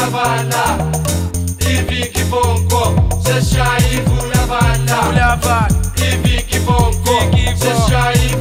Havana Ivic Bonko Sesha Ivu Havana Ivic Bonko Sesha Ivu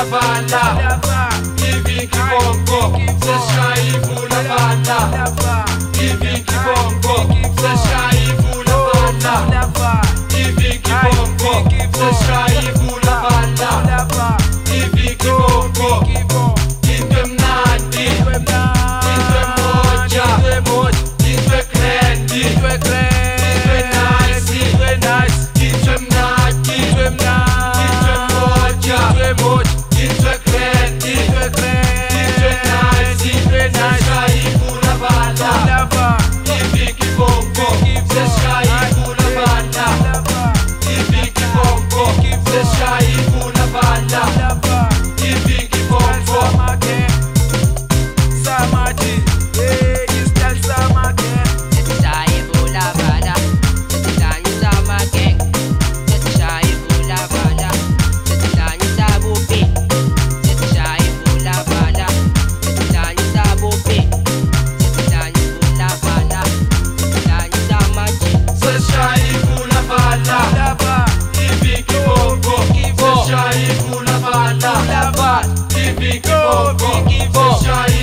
Zavala. Lava, lava, typical, biggie, for shine.